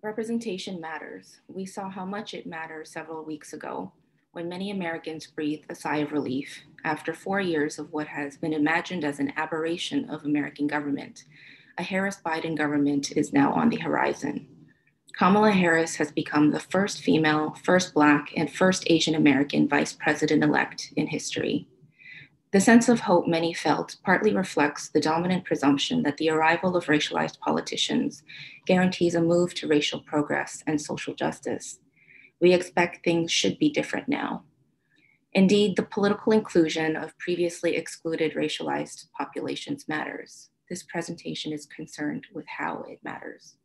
Representation matters. We saw how much it matters several weeks ago when many Americans breathed a sigh of relief after four years of what has been imagined as an aberration of American government. A Harris Biden government is now on the horizon. Kamala Harris has become the first female, first Black, and first Asian American vice president elect in history. The sense of hope many felt partly reflects the dominant presumption that the arrival of racialized politicians guarantees a move to racial progress and social justice. We expect things should be different now. Indeed, the political inclusion of previously excluded racialized populations matters. This presentation is concerned with how it matters.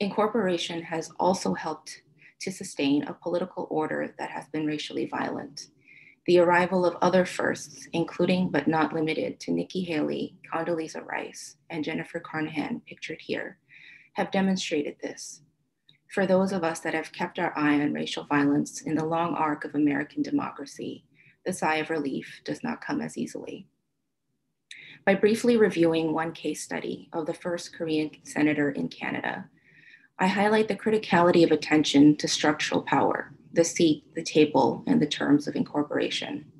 Incorporation has also helped to sustain a political order that has been racially violent the arrival of other firsts, including but not limited to Nikki Haley, Condoleezza Rice, and Jennifer Carnahan, pictured here, have demonstrated this. For those of us that have kept our eye on racial violence in the long arc of American democracy, the sigh of relief does not come as easily. By briefly reviewing one case study of the first Korean senator in Canada, I highlight the criticality of attention to structural power the seat, the table, and the terms of incorporation.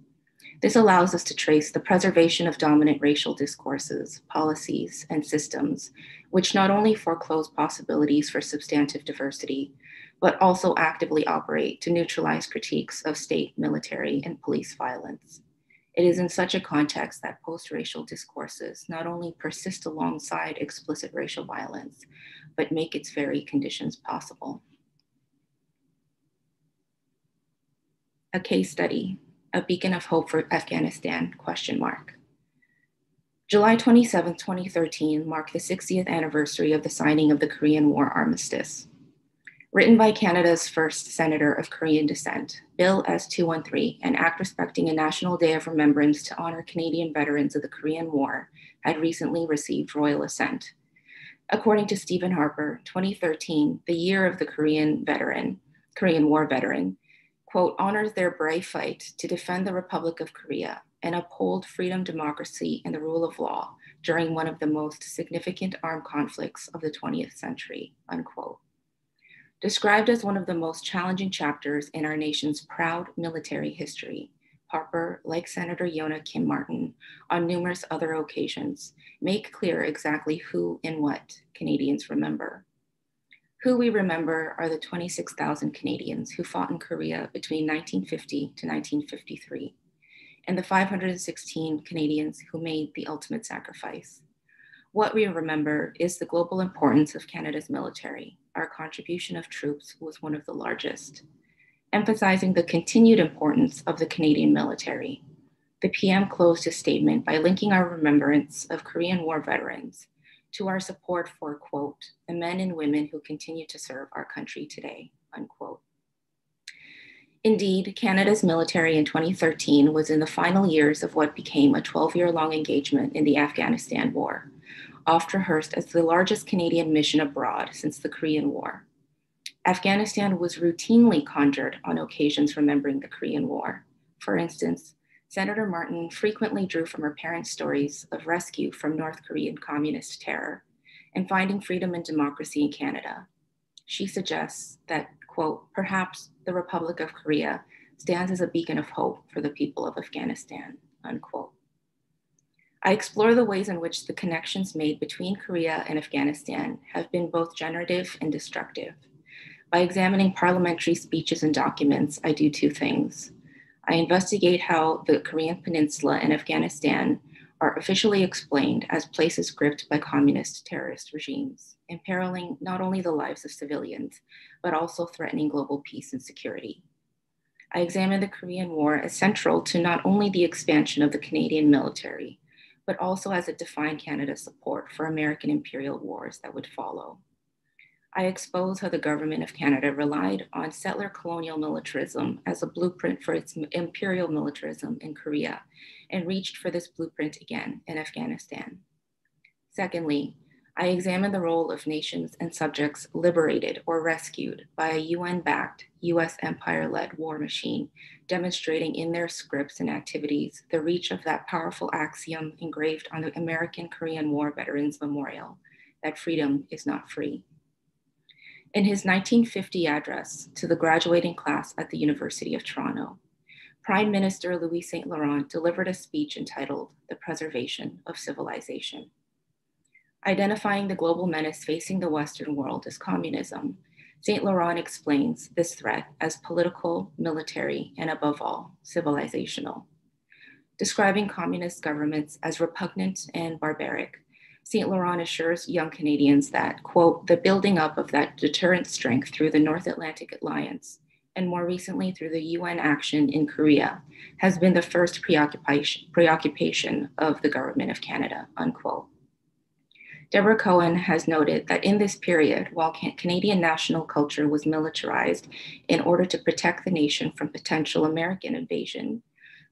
This allows us to trace the preservation of dominant racial discourses, policies, and systems, which not only foreclose possibilities for substantive diversity, but also actively operate to neutralize critiques of state, military, and police violence. It is in such a context that post racial discourses not only persist alongside explicit racial violence, but make its very conditions possible. A case study, a beacon of hope for Afghanistan, question mark. July 27, 2013 marked the 60th anniversary of the signing of the Korean War armistice. Written by Canada's first senator of Korean descent, Bill S-213, an act respecting a national day of remembrance to honor Canadian veterans of the Korean War, had recently received royal assent. According to Stephen Harper, 2013, the year of the Korean veteran, Korean War veteran, quote, honors their brave fight to defend the Republic of Korea and uphold freedom, democracy, and the rule of law during one of the most significant armed conflicts of the 20th century, unquote. Described as one of the most challenging chapters in our nation's proud military history, Harper, like Senator Yonah Kim Martin, on numerous other occasions, make clear exactly who and what Canadians remember. Who we remember are the 26,000 Canadians who fought in Korea between 1950 to 1953, and the 516 Canadians who made the ultimate sacrifice. What we remember is the global importance of Canada's military. Our contribution of troops was one of the largest, emphasizing the continued importance of the Canadian military. The PM closed his statement by linking our remembrance of Korean War veterans to our support for, quote, the men and women who continue to serve our country today, unquote. Indeed, Canada's military in 2013 was in the final years of what became a 12 year long engagement in the Afghanistan War, oft rehearsed as the largest Canadian mission abroad since the Korean War. Afghanistan was routinely conjured on occasions remembering the Korean War. For instance, Senator Martin frequently drew from her parents' stories of rescue from North Korean communist terror and finding freedom and democracy in Canada. She suggests that, quote, perhaps the Republic of Korea stands as a beacon of hope for the people of Afghanistan, unquote. I explore the ways in which the connections made between Korea and Afghanistan have been both generative and destructive. By examining parliamentary speeches and documents, I do two things. I investigate how the Korean Peninsula and Afghanistan are officially explained as places gripped by communist terrorist regimes, imperiling not only the lives of civilians, but also threatening global peace and security. I examine the Korean War as central to not only the expansion of the Canadian military, but also as it defined Canada's support for American imperial wars that would follow. I expose how the government of Canada relied on settler colonial militarism as a blueprint for its imperial militarism in Korea and reached for this blueprint again in Afghanistan. Secondly, I examine the role of nations and subjects liberated or rescued by a UN backed, US empire led war machine, demonstrating in their scripts and activities the reach of that powerful axiom engraved on the American Korean War Veterans Memorial that freedom is not free. In his 1950 address to the graduating class at the University of Toronto, Prime Minister Louis Saint Laurent delivered a speech entitled The Preservation of Civilization. Identifying the global menace facing the Western world as communism, St. Laurent explains this threat as political, military, and above all, civilizational. Describing communist governments as repugnant and barbaric, St. Laurent assures young Canadians that, quote, the building up of that deterrent strength through the North Atlantic Alliance, and more recently through the UN action in Korea, has been the first preoccupation, preoccupation of the government of Canada, unquote. Deborah Cowen has noted that in this period, while Canadian national culture was militarized in order to protect the nation from potential American invasion,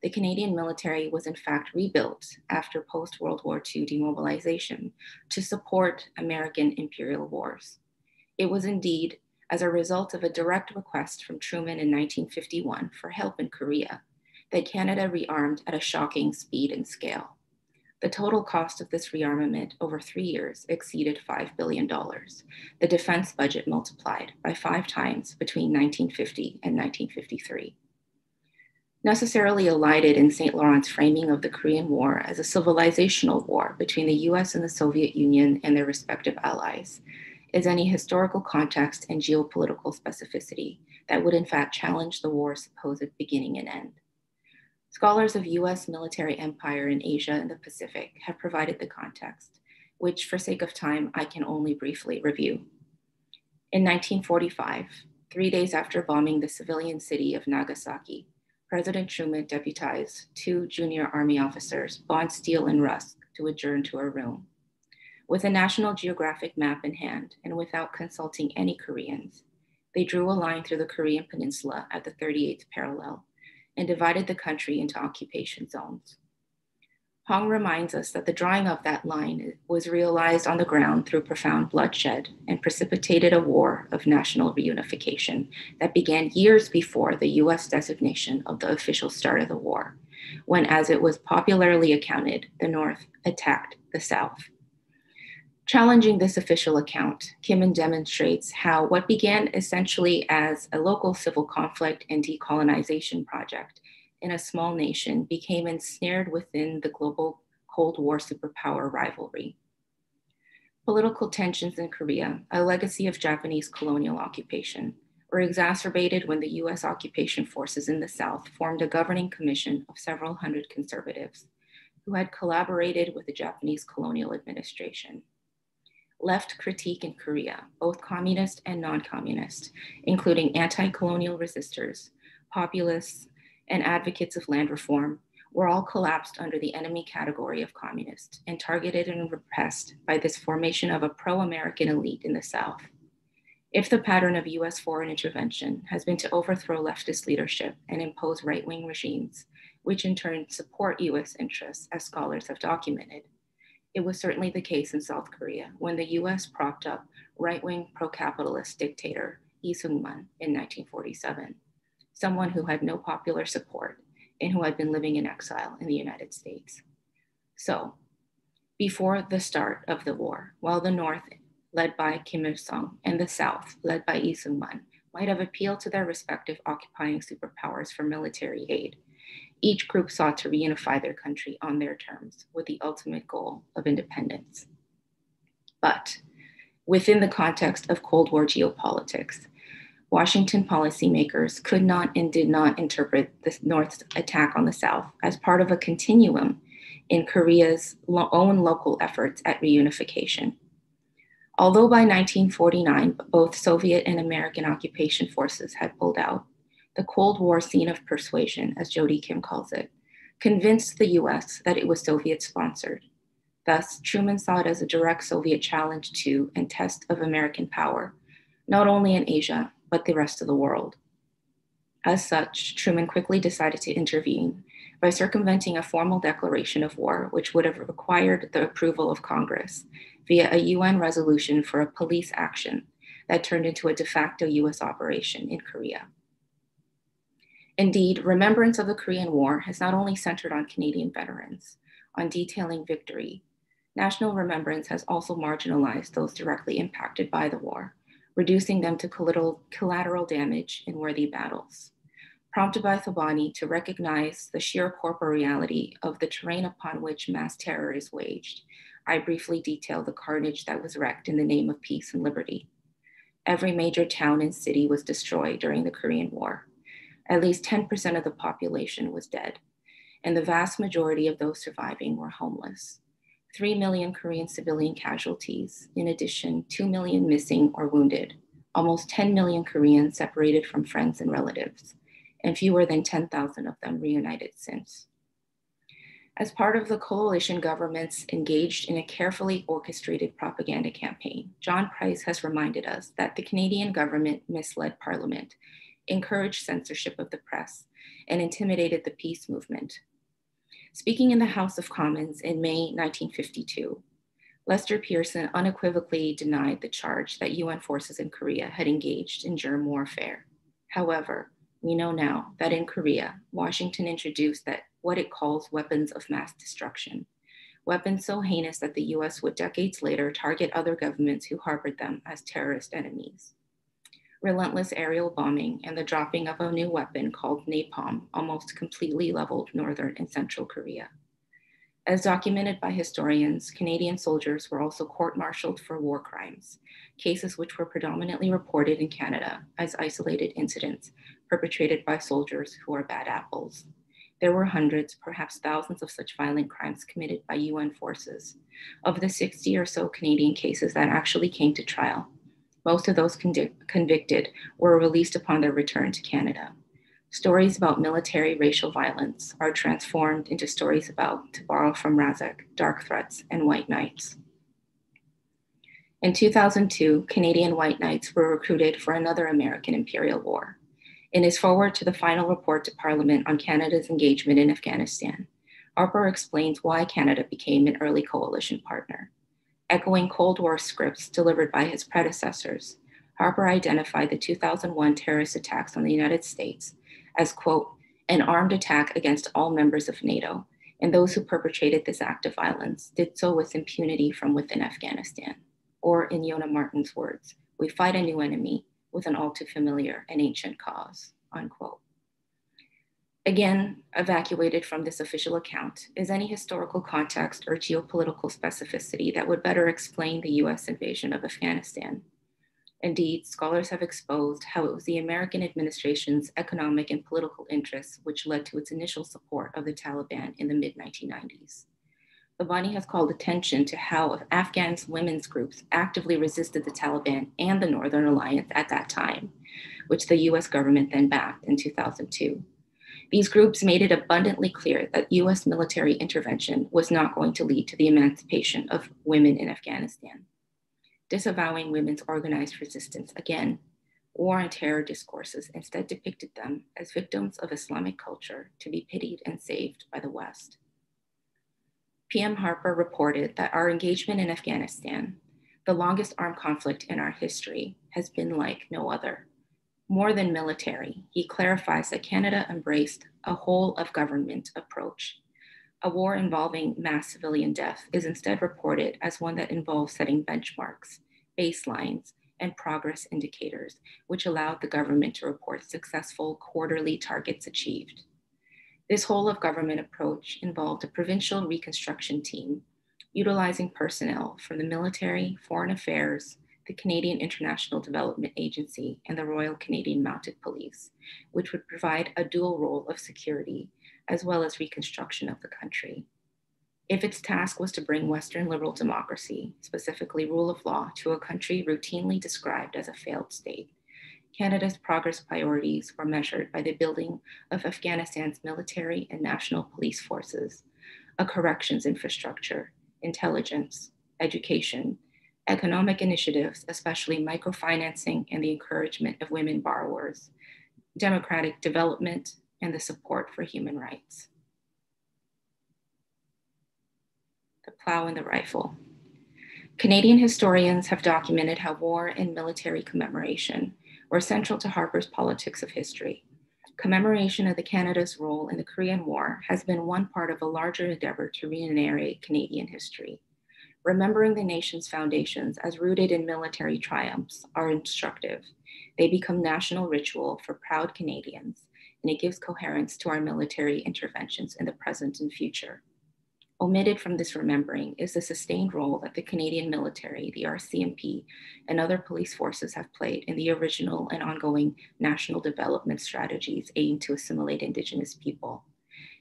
the Canadian military was in fact rebuilt after post World War II demobilization to support American imperial wars. It was indeed as a result of a direct request from Truman in 1951 for help in Korea that Canada rearmed at a shocking speed and scale. The total cost of this rearmament over three years exceeded $5 billion. The defense budget multiplied by five times between 1950 and 1953 necessarily elided in St. Laurent's framing of the Korean War as a civilizational war between the US and the Soviet Union and their respective allies, is any historical context and geopolitical specificity that would in fact challenge the war's supposed beginning and end. Scholars of US military empire in Asia and the Pacific have provided the context, which for sake of time, I can only briefly review. In 1945, three days after bombing the civilian city of Nagasaki, President Truman deputized two junior Army officers, Bonesteel and Rusk, to adjourn to a room. With a National Geographic map in hand and without consulting any Koreans, they drew a line through the Korean peninsula at the 38th parallel and divided the country into occupation zones. Hong reminds us that the drawing of that line was realized on the ground through profound bloodshed and precipitated a war of national reunification that began years before the US designation of the official start of the war, when, as it was popularly accounted, the North attacked the South. Challenging this official account, Kimen demonstrates how what began essentially as a local civil conflict and decolonization project in a small nation became ensnared within the global Cold War superpower rivalry. Political tensions in Korea, a legacy of Japanese colonial occupation, were exacerbated when the US occupation forces in the South formed a governing commission of several hundred conservatives who had collaborated with the Japanese colonial administration. Left critique in Korea, both communist and non communist, including anti colonial resistors, populists, and advocates of land reform were all collapsed under the enemy category of communist and targeted and repressed by this formation of a pro American elite in the South. If the pattern of US foreign intervention has been to overthrow leftist leadership and impose right wing regimes, which in turn support US interests, as scholars have documented, it was certainly the case in South Korea when the US propped up right wing pro capitalist dictator Lee Sung man in 1947 someone who had no popular support and who had been living in exile in the United States. So, before the start of the war, while the North, led by Kim Il sung, and the South, led by Lee Sung man, might have appealed to their respective occupying superpowers for military aid, each group sought to reunify their country on their terms with the ultimate goal of independence. But within the context of Cold War geopolitics, Washington policymakers could not and did not interpret the North's attack on the South as part of a continuum in Korea's own local efforts at reunification. Although by 1949, both Soviet and American occupation forces had pulled out, the Cold War scene of persuasion, as Jodi Kim calls it, convinced the US that it was Soviet sponsored. Thus, Truman saw it as a direct Soviet challenge to and test of American power, not only in Asia, but the rest of the world. As such, Truman quickly decided to intervene by circumventing a formal declaration of war, which would have required the approval of Congress via a UN resolution for a police action that turned into a de facto US operation in Korea. Indeed, remembrance of the Korean War has not only centered on Canadian veterans, on detailing victory, national remembrance has also marginalized those directly impacted by the war, reducing them to collateral damage in worthy battles. Prompted by Thobani to recognize the sheer corporeality of the terrain upon which mass terror is waged, I briefly detail the carnage that was wreaked in the name of peace and liberty. Every major town and city was destroyed during the Korean War. At least 10% of the population was dead, and the vast majority of those surviving were homeless. 3 million Korean civilian casualties, in addition, 2 million missing or wounded, almost 10 million Koreans separated from friends and relatives, and fewer than 10,000 of them reunited since. As part of the coalition governments engaged in a carefully orchestrated propaganda campaign, John Price has reminded us that the Canadian government misled Parliament, encouraged censorship of the press, and intimidated the peace movement. Speaking in the House of Commons in May 1952, Lester Pearson unequivocally denied the charge that UN forces in Korea had engaged in germ warfare. However, we know now that in Korea, Washington introduced that what it calls weapons of mass destruction, weapons so heinous that the US would decades later target other governments who harbored them as terrorist enemies. Relentless aerial bombing and the dropping of a new weapon called napalm almost completely leveled northern and central Korea. As documented by historians, Canadian soldiers were also court martialed for war crimes, cases which were predominantly reported in Canada as isolated incidents perpetrated by soldiers who are bad apples. There were hundreds, perhaps thousands of such violent crimes committed by UN forces. Of the 60 or so Canadian cases that actually came to trial, most of those convicted were released upon their return to Canada. Stories about military racial violence are transformed into stories about, to borrow from Razack, dark threats and white knights. In 2002, Canadian white knights were recruited for another American imperial war. In his forward to the final report to Parliament on Canada's engagement in Afghanistan, Harper explains why Canada became an early coalition partner. Echoing Cold War scripts delivered by his predecessors, Harper identified the 2001 terrorist attacks on the United States as, quote, an armed attack against all members of NATO, and those who perpetrated this act of violence did so with impunity from within Afghanistan. Or, in Yonah Martin's words, we fight a new enemy with an all too familiar and ancient cause, unquote. Again, evacuated from this official account is any historical context or geopolitical specificity that would better explain the US invasion of Afghanistan. Indeed, scholars have exposed how it was the American administration's economic and political interests which led to its initial support of the Taliban in the mid 1990s. Thobani has called attention to how Afghan's women's groups actively resisted the Taliban and the Northern Alliance at that time, which the US government then backed in 2002. These groups made it abundantly clear that US military intervention was not going to lead to the emancipation of women in Afghanistan. Disavowing women's organized resistance again, war and terror discourses instead depicted them as victims of Islamic culture to be pitied and saved by the West. PM Harper reported that our engagement in Afghanistan, the longest armed conflict in our history, has been like no other. More than military, he clarifies that Canada embraced a whole of government approach. A war involving mass civilian death is instead reported as one that involves setting benchmarks, baselines, and progress indicators, which allowed the government to report successful quarterly targets achieved. This whole of government approach involved a provincial reconstruction team utilizing personnel from the military, foreign affairs, the Canadian International Development Agency, and the Royal Canadian Mounted Police, which would provide a dual role of security as well as reconstruction of the country. If its task was to bring Western liberal democracy, specifically rule of law, to a country routinely described as a failed state, Canada's progress priorities were measured by the building of Afghanistan's military and national police forces, a corrections infrastructure, intelligence, education, economic initiatives, especially microfinancing and the encouragement of women borrowers, democratic development, and the support for human rights. The plow and the rifle. Canadian historians have documented how war and military commemoration were central to Harper's politics of history. Commemoration of the Canada's role in the Korean War has been one part of a larger endeavor to re-narrate Canadian history. Remembering the nation's foundations as rooted in military triumphs are instructive. They become national ritual for proud Canadians, and it gives coherence to our military interventions in the present and future. Omitted from this remembering is the sustained role that the Canadian military, the RCMP, and other police forces have played in the original and ongoing national development strategies aimed to assimilate Indigenous people.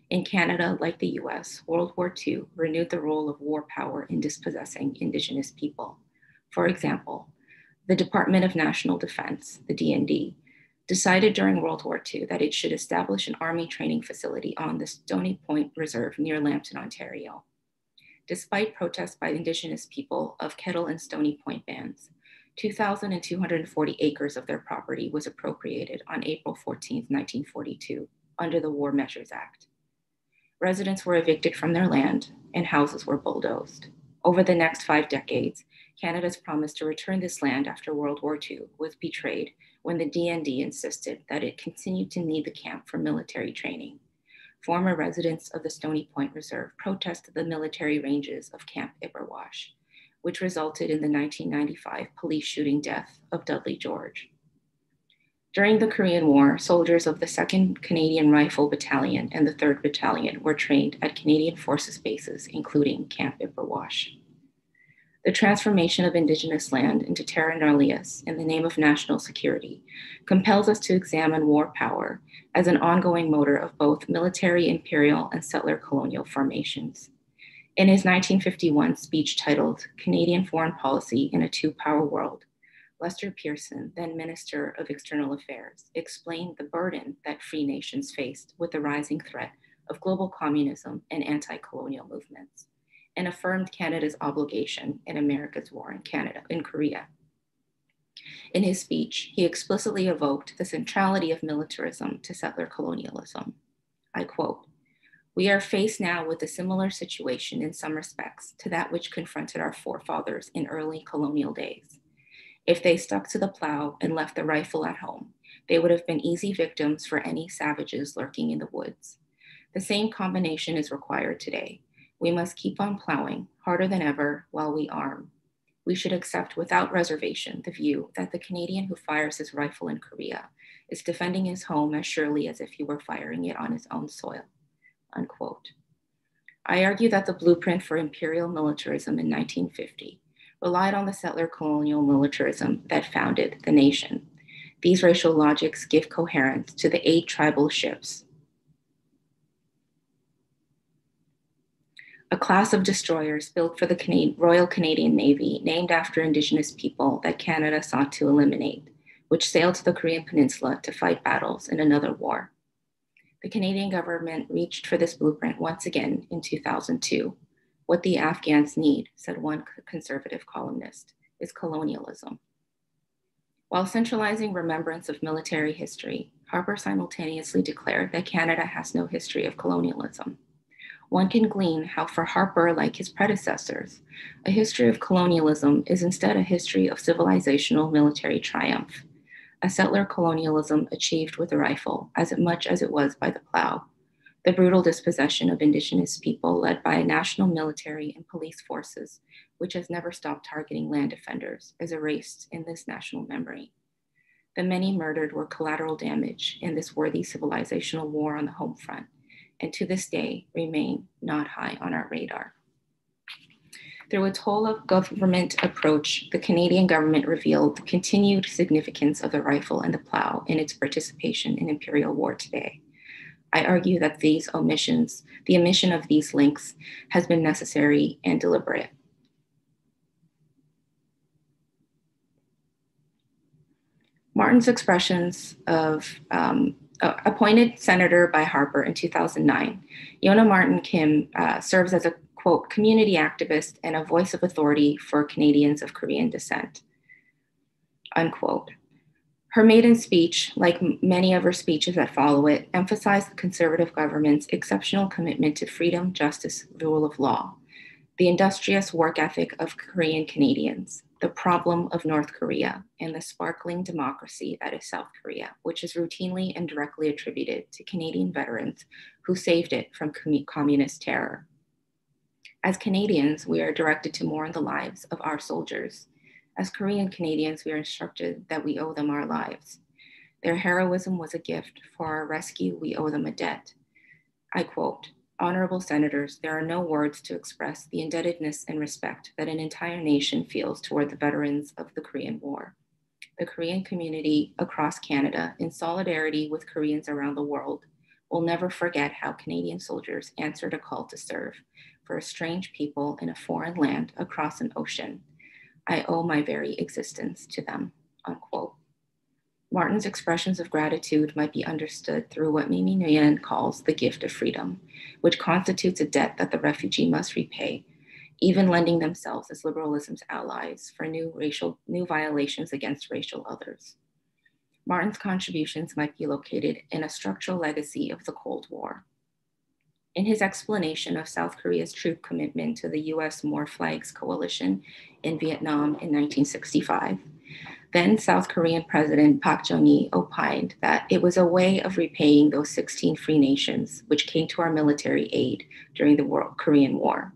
In Canada, like the US, World War II renewed the role of war power in dispossessing Indigenous people. For example, the Department of National Defense, the DND, decided during World War II that it should establish an Army training facility on the Stony Point Reserve near Lambton, Ontario. Despite protests by Indigenous people of Kettle and Stony Point bands, 2,240 acres of their property was appropriated on April 14, 1942, under the War Measures Act. Residents were evicted from their land and houses were bulldozed. Over the next five decades, Canada's promise to return this land after World War II was betrayed when the DND insisted that it continued to need the camp for military training. Former residents of the Stony Point Reserve protested the military ranges of Camp Ipperwash, which resulted in the 1995 police shooting death of Dudley George. During the Korean War, soldiers of the 2nd Canadian Rifle Battalion and the 3rd Battalion were trained at Canadian Forces bases, including Camp Ipperwash. The transformation of Indigenous land into terra nullius in the name of national security compels us to examine war power as an ongoing motor of both military, imperial, and settler colonial formations. In his 1951 speech titled Canadian Foreign Policy in a Two Power World, Lester Pearson, then Minister of External Affairs, explained the burden that free nations faced with the rising threat of global communism and anti colonial movements and affirmed Canada's obligation in America's war in Canada, in Korea. In his speech, he explicitly evoked the centrality of militarism to settler colonialism. I quote, we are faced now with a similar situation in some respects to that which confronted our forefathers in early colonial days. If they stuck to the plow and left the rifle at home, they would have been easy victims for any savages lurking in the woods. The same combination is required today we must keep on plowing harder than ever while we arm. We should accept without reservation the view that the Canadian who fires his rifle in Korea is defending his home as surely as if he were firing it on his own soil. Unquote. I argue that the blueprint for imperial militarism in 1950 relied on the settler colonial militarism that founded the nation. These racial logics give coherence to the eight tribal ships a class of destroyers built for the Royal Canadian Navy named after Indigenous people that Canada sought to eliminate, which sailed to the Korean Peninsula to fight battles in another war. The Canadian government reached for this blueprint once again in 2002. What the Afghans need, said one conservative columnist, is colonialism. While centralizing remembrance of military history, Harper simultaneously declared that Canada has no history of colonialism. One can glean how, for Harper, like his predecessors, a history of colonialism is instead a history of civilizational military triumph, a settler colonialism achieved with the rifle as much as it was by the plow, the brutal dispossession of Indigenous people led by national military and police forces, which has never stopped targeting land defenders, is erased in this national memory. The many murdered were collateral damage in this worthy civilizational war on the home front and to this day remain not high on our radar. Through its whole of government approach, the Canadian government revealed the continued significance of the rifle and the plow in its participation in imperial war today. I argue that these omissions, the omission of these links, has been necessary and deliberate. Martin's expressions of um, appointed senator by Harper in 2009, Yonah Martin Kim uh, serves as a quote community activist and a voice of authority for Canadians of Korean descent. Unquote. Her maiden speech, like many of her speeches that follow it, emphasized the conservative government's exceptional commitment to freedom, justice, rule of law, the industrious work ethic of Korean Canadians, the problem of North Korea and the sparkling democracy that is South Korea, which is routinely and directly attributed to Canadian veterans who saved it from communist terror. As Canadians, we are directed to mourn the lives of our soldiers. As Korean Canadians, we are instructed that we owe them our lives. Their heroism was a gift. For our rescue, we owe them a debt. I quote Honorable Senators, there are no words to express the indebtedness and respect that an entire nation feels toward the veterans of the Korean War. The Korean community across Canada, in solidarity with Koreans around the world, will never forget how Canadian soldiers answered a call to serve for a strange people in a foreign land across an ocean. I owe my very existence to them. Unquote. Martin's expressions of gratitude might be understood through what Mimi Nguyen calls the gift of freedom, which constitutes a debt that the refugee must repay, even lending themselves as liberalism's allies for new racial new violations against racial others. Martin's contributions might be located in a structural legacy of the Cold War. In his explanation of South Korea's troop commitment to the US More Flags Coalition in Vietnam in 1965, then South Korean President Park Chung-hee opined that it was a way of repaying those 16 free nations which came to our military aid during the World Korean War.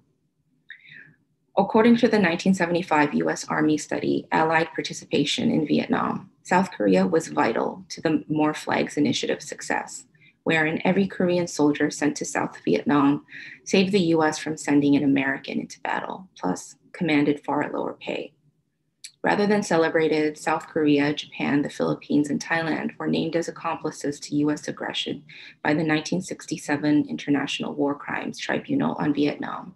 According to the 1975 US Army study, Allied participation in Vietnam, South Korea was vital to the More Flags Initiative success, wherein every Korean soldier sent to South Vietnam saved the US from sending an American into battle, plus commanded far lower pay. Rather than celebrated, South Korea, Japan, the Philippines, and Thailand were named as accomplices to US aggression by the 1967 International War Crimes Tribunal on Vietnam.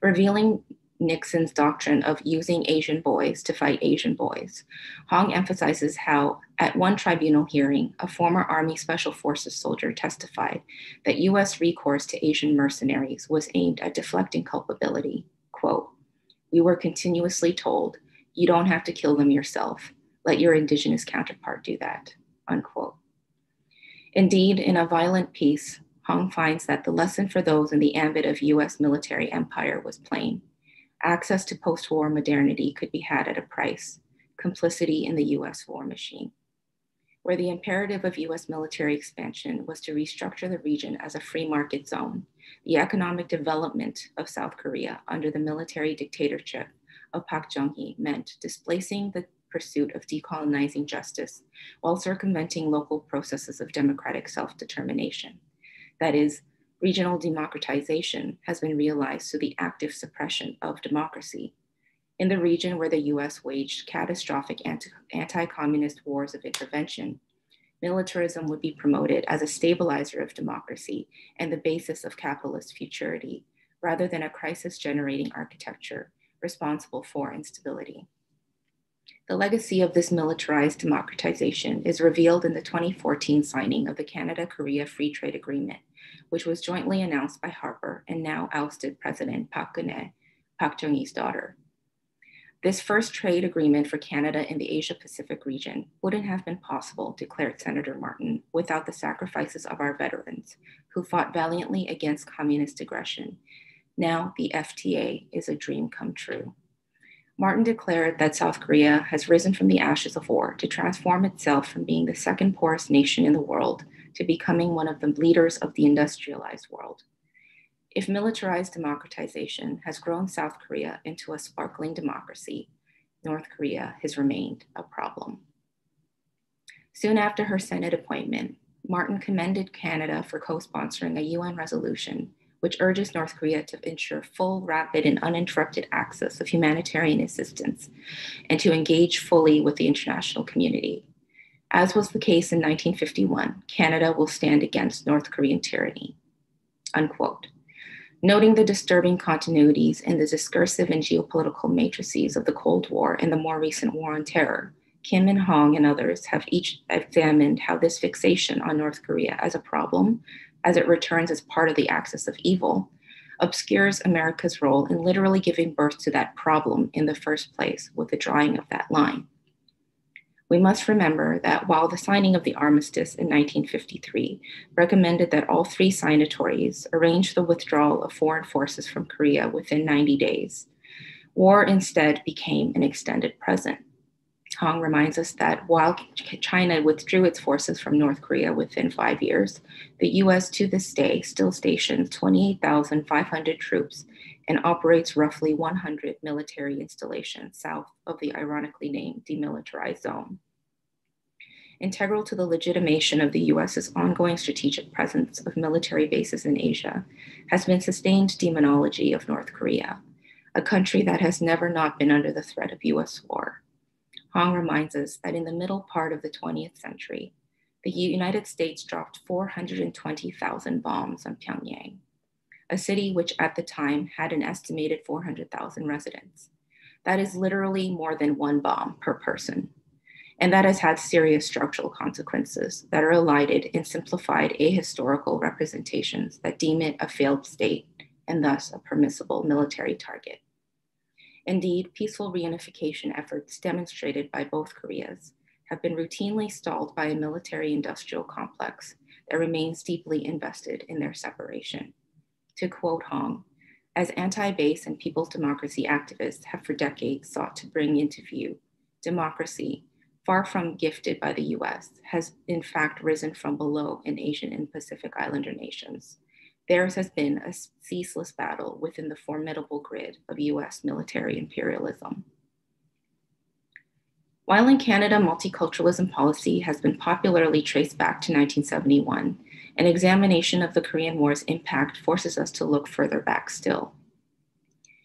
Revealing Nixon's doctrine of using Asian boys to fight Asian boys, Hong emphasizes how, at one tribunal hearing, a former Army Special Forces soldier testified that US recourse to Asian mercenaries was aimed at deflecting culpability. Quote, we were continuously told you don't have to kill them yourself. Let your indigenous counterpart do that, unquote. Indeed, in a violent piece, Hong finds that the lesson for those in the ambit of US military empire was plain. Access to post war modernity could be had at a price complicity in the US war machine. Where the imperative of US military expansion was to restructure the region as a free market zone, the economic development of South Korea under the military dictatorship of Park Chung-hee meant displacing the pursuit of decolonizing justice while circumventing local processes of democratic self-determination. That is, regional democratization has been realized through the active suppression of democracy. In the region where the US waged catastrophic anti communist wars of intervention, militarism would be promoted as a stabilizer of democracy and the basis of capitalist futurity, rather than a crisis generating architecture responsible for instability. The legacy of this militarized democratization is revealed in the 2014 signing of the Canada Korea Free Trade Agreement, which was jointly announced by Harper and now ousted President Park Geun-hye, Park Chung-hee's daughter. This first trade agreement for Canada in the Asia Pacific region wouldn't have been possible, declared Senator Martin, without the sacrifices of our veterans who fought valiantly against communist aggression now the FTA is a dream come true. Martin declared that South Korea has risen from the ashes of war to transform itself from being the second poorest nation in the world to becoming one of the leaders of the industrialized world. If militarized democratization has grown South Korea into a sparkling democracy, North Korea has remained a problem. Soon after her Senate appointment, Martin commended Canada for co sponsoring a UN resolution which urges North Korea to ensure full, rapid, and uninterrupted access of humanitarian assistance and to engage fully with the international community. As was the case in 1951, Canada will stand against North Korean tyranny. Unquote. Noting the disturbing continuities in the discursive and geopolitical matrices of the Cold War and the more recent War on Terror, Kim and Hong and others have each examined how this fixation on North Korea as a problem as it returns as part of the axis of evil, obscures America's role in literally giving birth to that problem in the first place with the drawing of that line. We must remember that while the signing of the armistice in 1953 recommended that all three signatories arrange the withdrawal of foreign forces from Korea within 90 days, war instead became an extended present. Hong reminds us that while China withdrew its forces from North Korea within five years, the US to this day still stations 28,500 troops and operates roughly 100 military installations south of the ironically named demilitarized zone. Integral to the legitimation of the US's ongoing strategic presence of military bases in Asia has been sustained demonology of North Korea, a country that has never not been under the threat of US war. Hong reminds us that in the middle part of the 20th century, the United States dropped 420,000 bombs on Pyongyang, a city which at the time had an estimated 400,000 residents. That is literally more than one bomb per person. And that has had serious structural consequences that are elided in simplified ahistorical representations that deem it a failed state and thus a permissible military target. Indeed, peaceful reunification efforts demonstrated by both Koreas have been routinely stalled by a military industrial complex that remains deeply invested in their separation. To quote Hong, as anti base and people's democracy activists have for decades sought to bring into view, democracy, far from gifted by the US, has in fact risen from below in Asian and Pacific Islander nations. Theirs has been a ceaseless battle within the formidable grid of US military imperialism. While in Canada, multiculturalism policy has been popularly traced back to 1971, an examination of the Korean War's impact forces us to look further back still.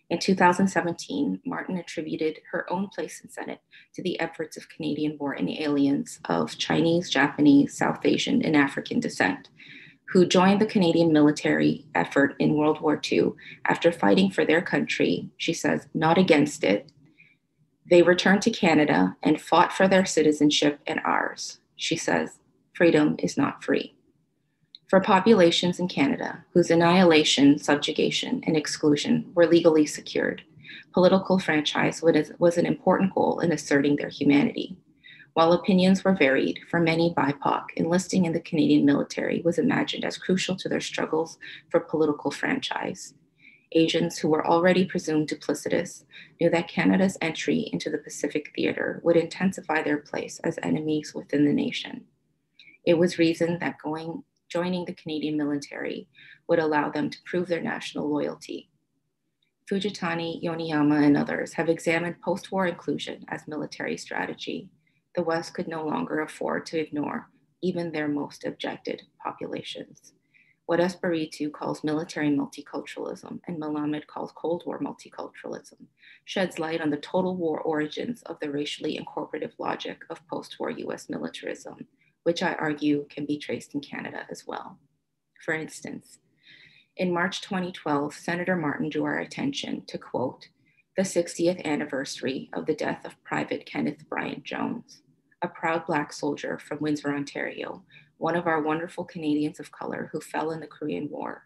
In 2017, Martin attributed her own place in Senate to the efforts of Canadian born aliens of Chinese, Japanese, South Asian, and African descent, who joined the Canadian military effort in World War II after fighting for their country, she says, not against it, they returned to Canada and fought for their citizenship and ours. She says, freedom is not free. For populations in Canada whose annihilation, subjugation, and exclusion were legally secured, political franchise was an important goal in asserting their humanity. While opinions were varied, for many BIPOC, enlisting in the Canadian military was imagined as crucial to their struggles for political franchise. Asians who were already presumed duplicitous knew that Canada's entry into the Pacific theater would intensify their place as enemies within the nation. It was reasoned that going, joining the Canadian military would allow them to prove their national loyalty. Fujitani, Yoneyama, and others have examined post war inclusion as military strategy. The West could no longer afford to ignore even their most objected populations what Espiritu calls military multiculturalism and Melamed calls Cold War multiculturalism, sheds light on the total war origins of the racially incorporative logic of post war US militarism, which I argue can be traced in Canada as well. For instance, in March 2012, Senator Martin drew our attention to quote, the 60th anniversary of the death of Private Kenneth Bryant Jones, a proud Black soldier from Windsor, Ontario, one of our wonderful Canadians of color who fell in the Korean War.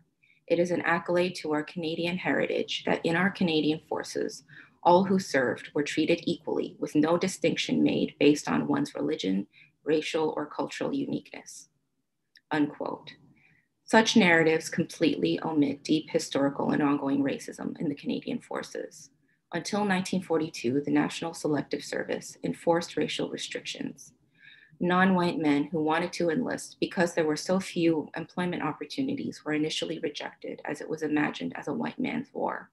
It is an accolade to our Canadian heritage that in our Canadian forces, all who served were treated equally with no distinction made based on one's religion, racial, or cultural uniqueness. Unquote. Such narratives completely omit deep historical and ongoing racism in the Canadian forces. Until 1942, the National Selective Service enforced racial restrictions non white men who wanted to enlist because there were so few employment opportunities were initially rejected as it was imagined as a white man's war.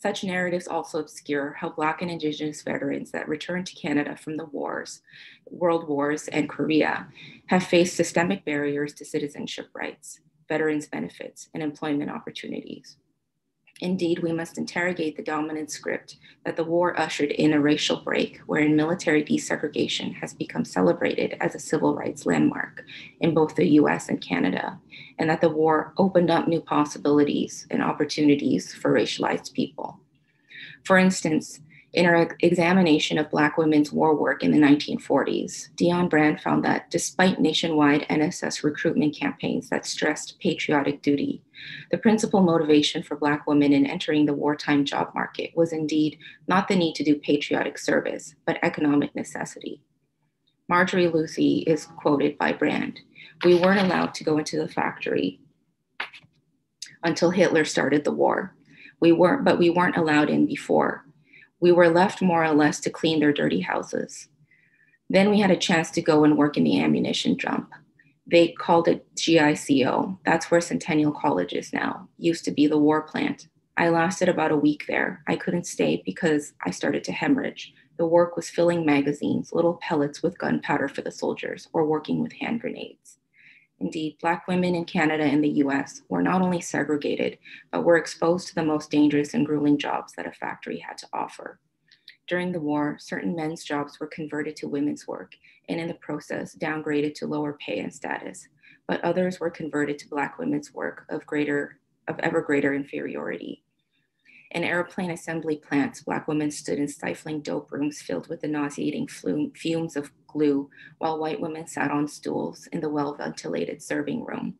Such narratives also obscure how Black and Indigenous veterans that returned to Canada from the wars, world wars, and Korea have faced systemic barriers to citizenship rights, veterans' benefits, and employment opportunities. Indeed, we must interrogate the dominant script that the war ushered in a racial break wherein military desegregation has become celebrated as a civil rights landmark in both the US and Canada, and that the war opened up new possibilities and opportunities for racialized people. For instance, in her examination of Black women's war work in the 1940s, Dionne Brand found that despite nationwide NSS recruitment campaigns that stressed patriotic duty, the principal motivation for Black women in entering the wartime job market was indeed not the need to do patriotic service, but economic necessity. Marjorie Lucy is quoted by Brand We weren't allowed to go into the factory until Hitler started the war. We weren't, but we weren't allowed in before we were left more or less to clean their dirty houses. Then we had a chance to go and work in the ammunition dump. They called it GECO. That's where Centennial College is now. Used to be the war plant. I lasted about a week there. I couldn't stay because I started to hemorrhage. The work was filling magazines, little pellets with gunpowder for the soldiers, or working with hand grenades. Indeed, Black women in Canada and the US were not only segregated, but were exposed to the most dangerous and grueling jobs that a factory had to offer. During the war, certain men's jobs were converted to women's work, and in the process, downgraded to lower pay and status, but others were converted to Black women's work of greater of ever greater inferiority. In airplane assembly plants, Black women stood in stifling dope rooms filled with the nauseating fumes of glue, while white women sat on stools in the well ventilated serving room.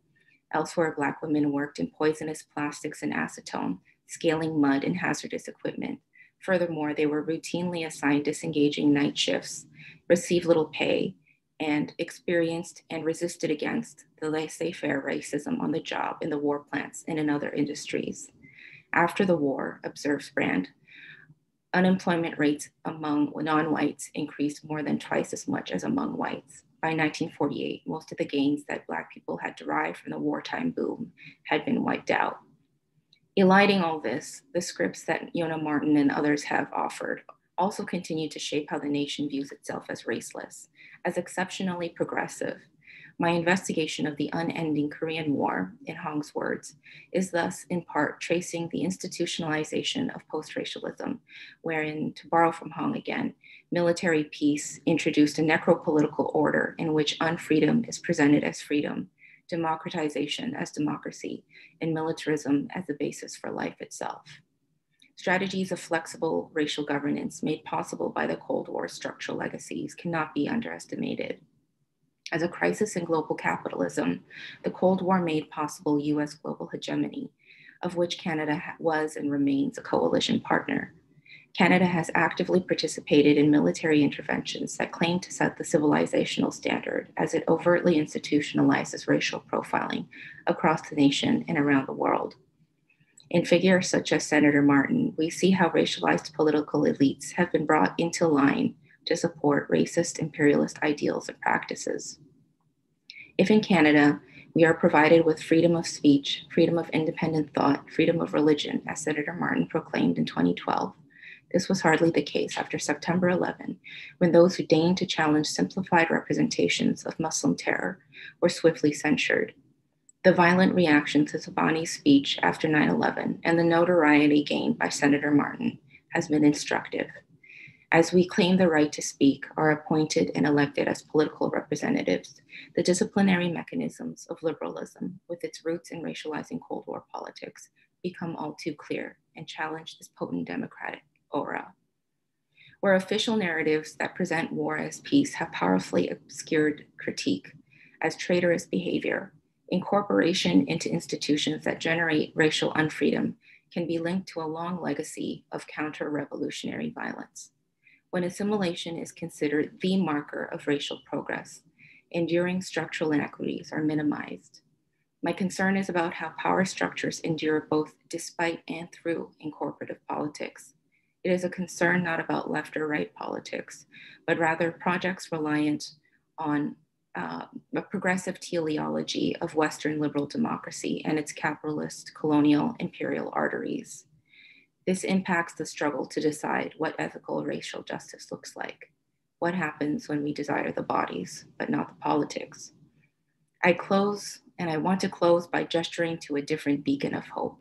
Elsewhere, Black women worked in poisonous plastics and acetone, scaling mud and hazardous equipment. Furthermore, they were routinely assigned disengaging night shifts, received little pay, and experienced and resisted against the laissez faire racism on the job in the war plants and in other industries. After the war, observes Brand, unemployment rates among non whites increased more than twice as much as among whites. By 1948, most of the gains that Black people had derived from the wartime boom had been wiped out. Eliding all this, the scripts that Yonah Martin and others have offered also continue to shape how the nation views itself as raceless, as exceptionally progressive, my investigation of the unending Korean War, in Hong's words, is thus in part tracing the institutionalization of post racialism, wherein, to borrow from Hong again, military peace introduced a necropolitical order in which unfreedom is presented as freedom, democratization as democracy, and militarism as the basis for life itself. Strategies of flexible racial governance made possible by the Cold War structural legacies cannot be underestimated. As a crisis in global capitalism, the Cold War made possible US global hegemony, of which Canada was and remains a coalition partner. Canada has actively participated in military interventions that claim to set the civilizational standard as it overtly institutionalizes racial profiling across the nation and around the world. In figures such as Senator Martin, we see how racialized political elites have been brought into line to support racist imperialist ideals and practices. If in Canada, we are provided with freedom of speech, freedom of independent thought, freedom of religion, as Senator Martin proclaimed in 2012, this was hardly the case after September 11, when those who deigned to challenge simplified representations of Muslim terror were swiftly censured. The violent reaction to Thobani's speech after 9 11 and the notoriety gained by Senator Martin has been instructive as we claim the right to speak, are appointed and elected as political representatives, the disciplinary mechanisms of liberalism, with its roots in racializing Cold War politics, become all too clear and challenge this potent democratic aura. Where official narratives that present war as peace have powerfully obscured critique as traitorous behavior, incorporation into institutions that generate racial unfreedom can be linked to a long legacy of counter revolutionary violence when assimilation is considered the marker of racial progress, enduring structural inequities are minimized. My concern is about how power structures endure both despite and through incorporative politics. It is a concern not about left or right politics, but rather projects reliant on uh, a progressive teleology of Western liberal democracy and its capitalist colonial imperial arteries. This impacts the struggle to decide what ethical racial justice looks like. What happens when we desire the bodies, but not the politics? I close, and I want to close by gesturing to a different beacon of hope.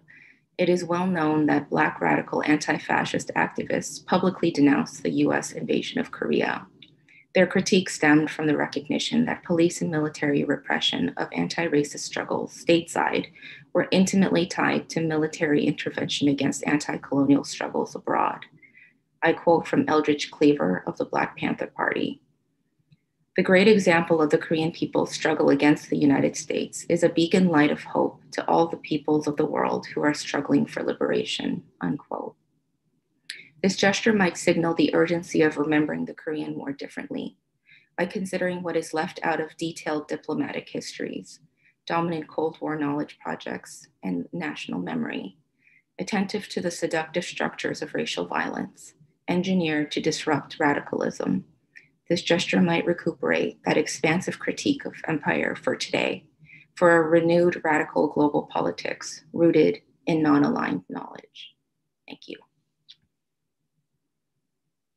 It is well known that Black radical anti fascist activists publicly denounced the US invasion of Korea. Their critique stemmed from the recognition that police and military repression of anti racist struggles stateside were intimately tied to military intervention against anti colonial struggles abroad. I quote from Eldridge Cleaver of the Black Panther Party. The great example of the Korean people's struggle against the United States is a beacon light of hope to all the peoples of the world who are struggling for liberation. Unquote. This gesture might signal the urgency of remembering the Korean War differently by considering what is left out of detailed diplomatic histories, dominant Cold War knowledge projects, and national memory, attentive to the seductive structures of racial violence, engineered to disrupt radicalism. This gesture might recuperate that expansive critique of empire for today, for a renewed radical global politics rooted in non aligned knowledge. Thank you.